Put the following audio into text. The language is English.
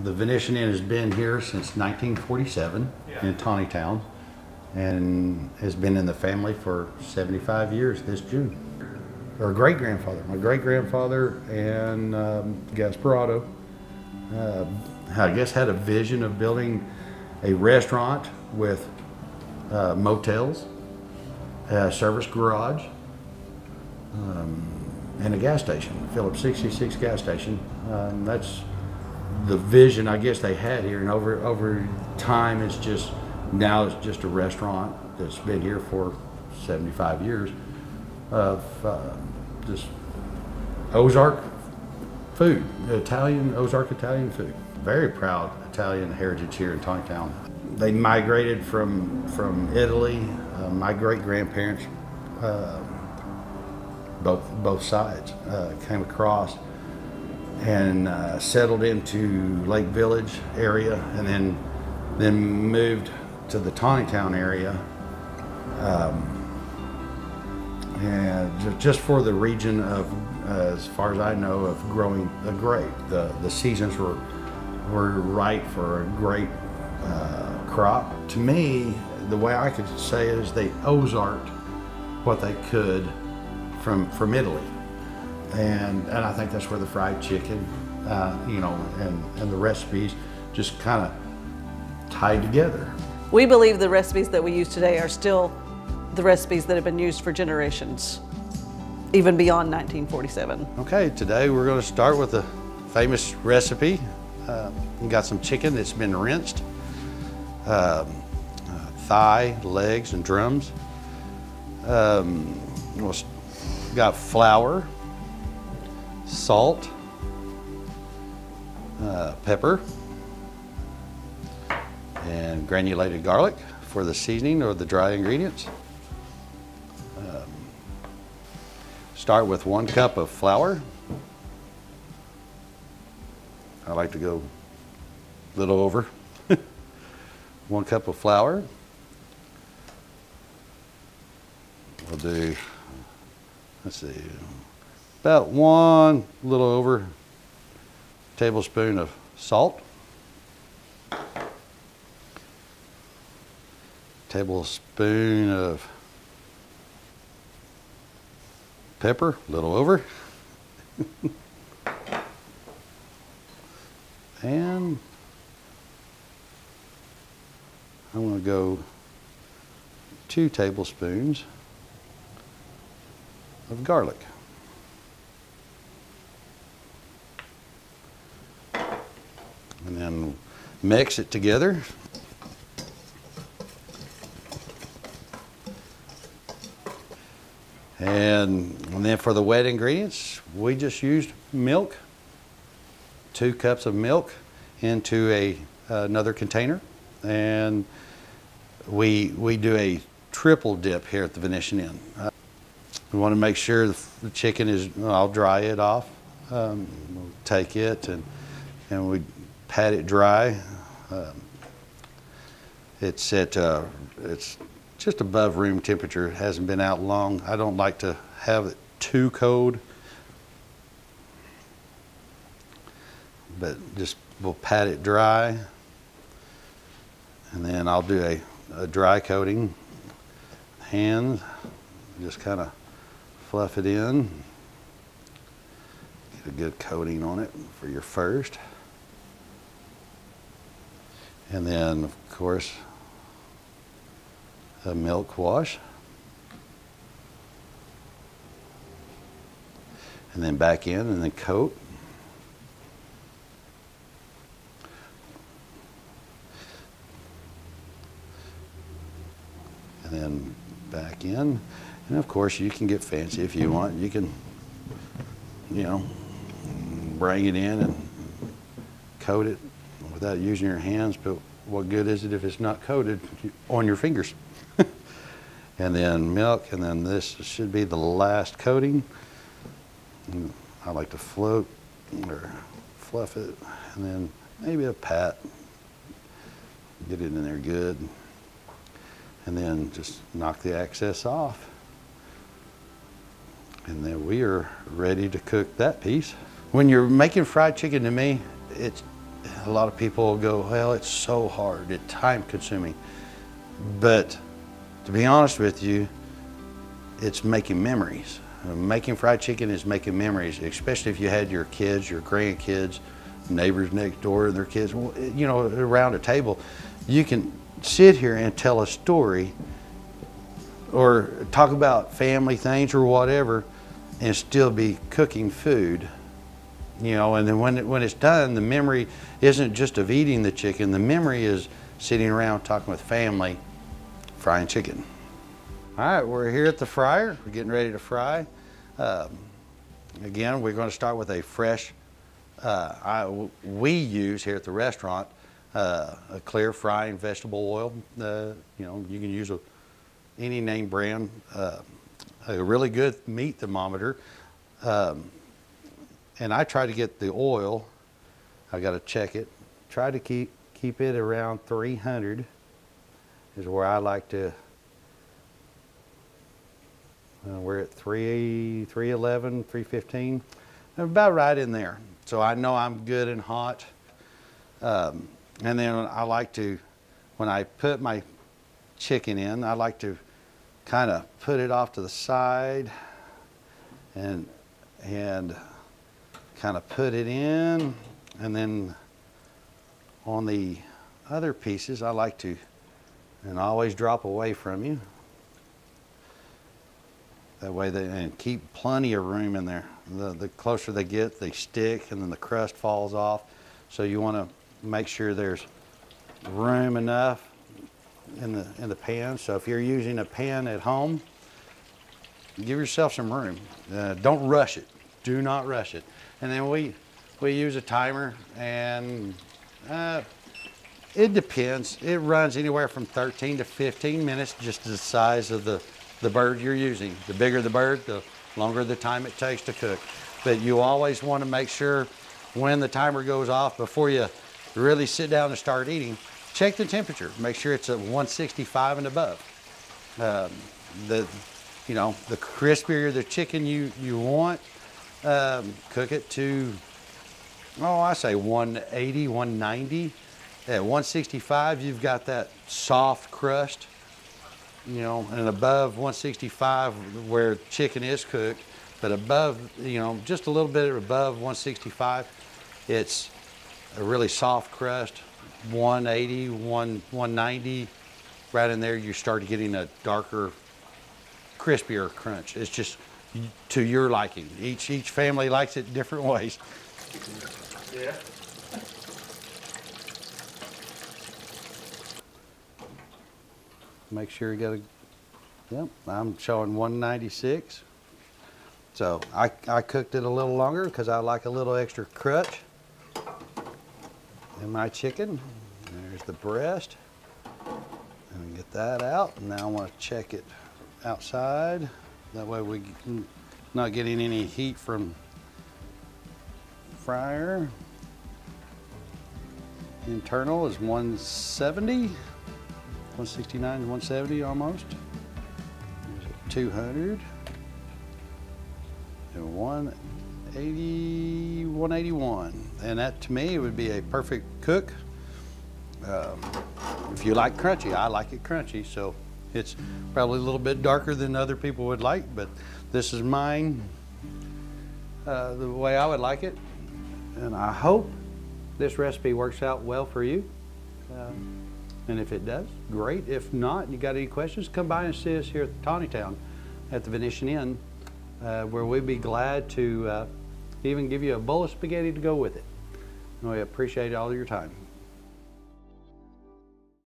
The Venesian Inn has been here since 1947 in Tontitown and has been in the family for 75 years this June. Our great grandfather, my great grandfather, and um, uh, I guess, had a vision of building a restaurant with uh, motels, a service garage, um, and a gas station, Phillips 66 gas station. Um, that's the vision I guess they had here, and over over time, it's just now it's just a restaurant that's been here for 75 years of uh, just Ozark food, Italian Ozark Italian food. Very proud Italian heritage here in Tontitown. They migrated from from Italy. Uh, my great grandparents, uh, both both sides, uh, came across and uh, settled into Lake Village area, and then then moved to the Tontitown area. Um, and just for the region of, uh, as far as I know, of growing a grape. The the seasons were were right for a grape uh, crop. To me, the way I could say it is they Ozarked what they could from from Italy and and I think that's where the fried chicken, uh, you know, and and the recipes just kind of tied together. We believe the recipes that we use today are still the recipes that have been used for generations, even beyond 1947. Okay, today we're going to start with a famous recipe. Uh, we got some chicken that's been rinsed, um, uh, thigh, legs, and drums. Um, we'll s- got flour, salt, uh, pepper, and granulated garlic for the seasoning or the dry ingredients. Um, start with one cup of flour. I like to go a little over. one cup of flour. We'll do, let's see, about one, little over tablespoon of salt. Tablespoon of pepper, a little over. and I'm going to go two tablespoons of garlic. And then mix it together. And, and then for the wet ingredients, we just used milk, two cups of milk into a another container, and we we do a triple dip here at the Venesian Inn. Uh, we want to make sure the, the chicken is. I'll dry it off. Um, we'll take it and and we pat it dry. Um, it's at uh, it's just above room temperature. It hasn't been out long. I don't like to have it too cold, but just we'll pat it dry, and then I'll do a, a dry coating. Hand, just kind of fluff it in. Get a good coating on it for your first. And then, of course, a milk wash. And then back in and then coat. And then back in. And of course, you can get fancy if you want. You can, you know, bring it in and coat it without using your hands, but what good is it if it's not coated on your fingers? and then milk, and then this should be the last coating. Mm, I like to float or fluff it, and then maybe a pat. Get it in there good. And then just knock the excess off. And then we are ready to cook that piece. When you're making fried chicken to me, it's a lot of people go, well, it's so hard, it's time consuming. But to be honest with you, it's making memories. Making fried chicken is making memories, especially if you had your kids, your grandkids, neighbors next door, and their kids, you know, around a table. You can sit here and tell a story or talk about family things or whatever and still be cooking food you know and then when, it, when it's done the memory isn't just of eating the chicken. The memory is sitting around talking with family frying chicken. All right we're here at the fryer. We're getting ready to fry. Um, again we're going to start with a fresh uh, I, we use here at the restaurant uh, a clear frying vegetable oil. Uh, you know you can use a any name brand, uh, a really good meat thermometer. Um, and I try to get the oil, I got to check it, try to keep, keep it around 300 is where I like to, uh, we're at 3, 311, 315, about right in there. So I know I'm good and hot. Um, and then I like to, when I put my chicken in, I like to kind of put it off to the side and and kind of put it in and then on the other pieces I like to and always drop away from you that way they and keep plenty of room in there the, the closer they get they stick and then the crust falls off so you want to make sure there's room enough in the in the pan. So if you're using a pan at home, give yourself some room. Uh, don't rush it. Do not rush it. And then we we use a timer, and uh, it depends. It runs anywhere from 13 to 15 minutes, just the size of the the bird you're using. The bigger the bird, the longer the time it takes to cook. But you always want to make sure when the timer goes off before you really sit down and start eating check the temperature. Make sure it's at 165 and above. Um, the, you know, the crispier the chicken you, you want, um, cook it to, oh, I say 180, 190. At 165, you've got that soft crust, you know, and above 165 where chicken is cooked, but above, you know, just a little bit above 165, it's a really soft crust, 180, 1, 190, right in there, you start getting a darker, crispier crunch. It's just to your liking. Each each family likes it different ways. Yeah. Make sure you got a. Yep, I'm showing 196. So I, I cooked it a little longer because I like a little extra crunch in my chicken. There's the breast. And get that out. And now I want to check it outside. That way we not getting any heat from fryer. Internal is 170, 169, 170 almost. 200 and 180, 181. And that to me would be a perfect cook. Um, if you like crunchy, I like it crunchy, so it's probably a little bit darker than other people would like, but this is mine, uh, the way I would like it. And I hope this recipe works out well for you. Um, and if it does, great. If not, you got any questions, come by and see us here at Tontitown at the Venesian Inn, uh, where we'd be glad to uh, even give you a bowl of spaghetti to go with it. And We appreciate all your time.